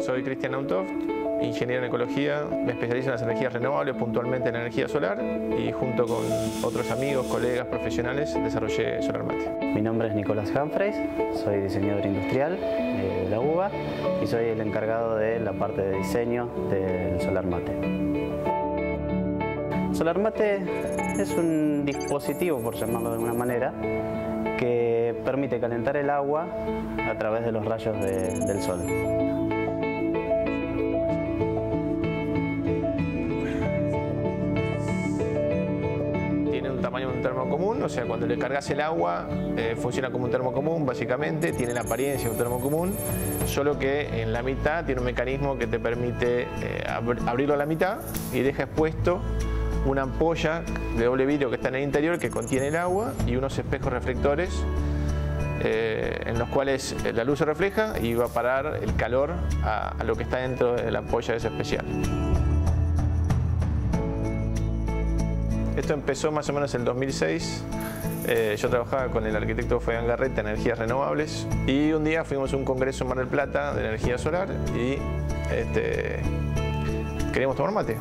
Soy Cristian Autoft, ingeniero en ecología, me especializo en las energías renovables, puntualmente en energía solar y junto con otros amigos, colegas, profesionales desarrollé SolarMate. Mi nombre es Nicolás Humphreys, soy diseñador industrial de la UBA y soy el encargado de la parte de diseño del SolarMate. SolarMate es un dispositivo, por llamarlo de alguna manera, que permite calentar el agua a través de los rayos del sol. tamaño de un termo común, o sea, cuando le cargas el agua eh, funciona como un termo común, básicamente, tiene la apariencia de un termo común, solo que en la mitad tiene un mecanismo que te permite eh, abrirlo a la mitad y deja expuesto una ampolla de doble vidrio que está en el interior que contiene el agua y unos espejos reflectores eh, en los cuales la luz se refleja y va a parar el calor a, a lo que está dentro de la ampolla esa especial. Esto empezó más o menos en el 2006. Eh, yo trabajaba con el arquitecto Fabián Garreta en energías renovables y un día fuimos a un congreso en Mar del Plata de energía solar y este, queríamos tomar mate.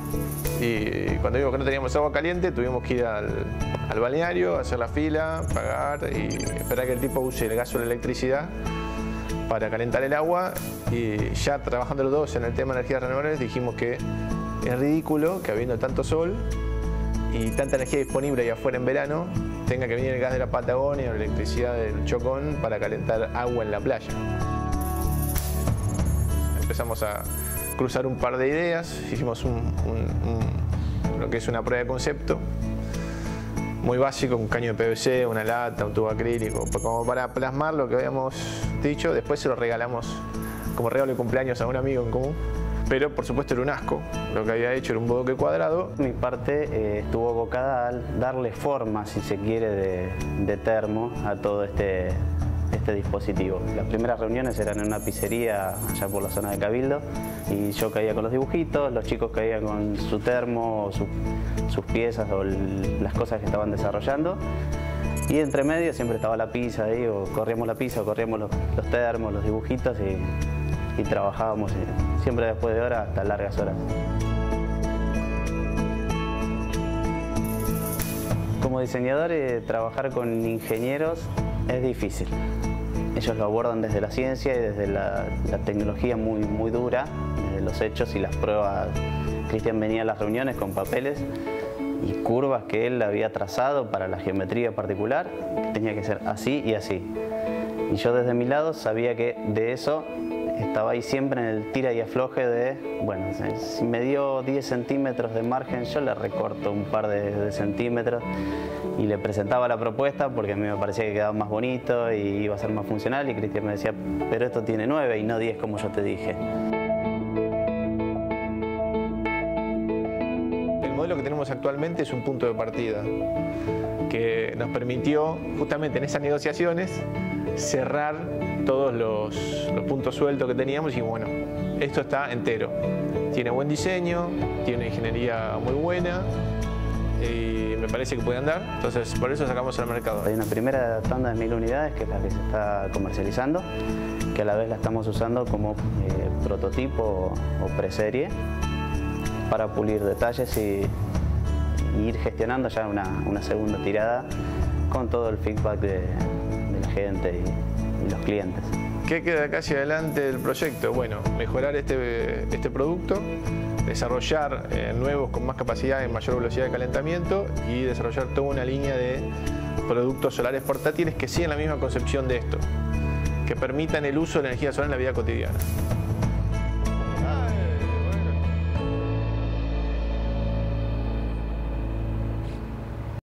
Y cuando digo que no teníamos agua caliente, tuvimos que ir al, al balneario, hacer la fila, pagar y esperar que el tipo use el gas o la electricidad para calentar el agua. Y ya trabajando los dos en el tema de energías renovables dijimos que es ridículo que habiendo tanto sol y tanta energía disponible ahí afuera en verano, tenga que venir el gas de la Patagonia o la electricidad del Chocón para calentar agua en la playa. Empezamos a cruzar un par de ideas, hicimos lo que es una prueba de concepto, muy básico, un caño de PVC, una lata, un tubo acrílico, como para plasmar lo que habíamos dicho, después se lo regalamos como regalo de cumpleaños a un amigo en común pero por supuesto era un asco. Lo que había hecho era un bodoque cuadrado. Mi parte eh, estuvo abocada a darle forma, si se quiere, de, termo a todo este, este dispositivo. Las primeras reuniones eran en una pizzería allá por la zona de Cabildo y yo caía con los dibujitos, los chicos caían con su termo, sus piezas o las cosas que estaban desarrollando. Y entre medio siempre estaba la pizza ahí, o corríamos la pizza, o corríamos los, termos, los dibujitos y y trabajábamos siempre después de horas hasta largas horas. Como diseñador, eh, trabajar con ingenieros es difícil. Ellos lo abordan desde la ciencia y desde la, tecnología muy, muy dura, los hechos y las pruebas. Cristian venía a las reuniones con papeles y curvas que él había trazado para la geometría particular, tenía que ser así y así. Y yo desde mi lado sabía que de eso estaba ahí siempre en el tira y afloje de, bueno, si me dio 10 centímetros de margen, yo le recorto un par de, centímetros y le presentaba la propuesta porque a mí me parecía que quedaba más bonito y iba a ser más funcional y Cristian me decía, pero esto tiene 9 y no 10 como yo te dije. El modelo que tenemos actualmente es un punto de partida que nos permitió justamente en esas negociaciones cerrar todos los, puntos sueltos que teníamos y bueno, esto está entero. Tiene buen diseño, tiene una ingeniería muy buena y me parece que puede andar, entonces por eso sacamos al mercado. Hay una primera tanda de mil unidades que es la que se está comercializando, que a la vez la estamos usando como eh, prototipo o preserie para pulir detalles y, ir gestionando ya una, segunda tirada con todo el feedback de, gente y, los clientes. ¿Qué queda acá hacia adelante del proyecto? Bueno, mejorar este, este producto, desarrollar eh, nuevos con más capacidad y mayor velocidad de calentamiento y desarrollar toda una línea de productos solares portátiles que sigan la misma concepción de esto, que permitan el uso de la energía solar en la vida cotidiana.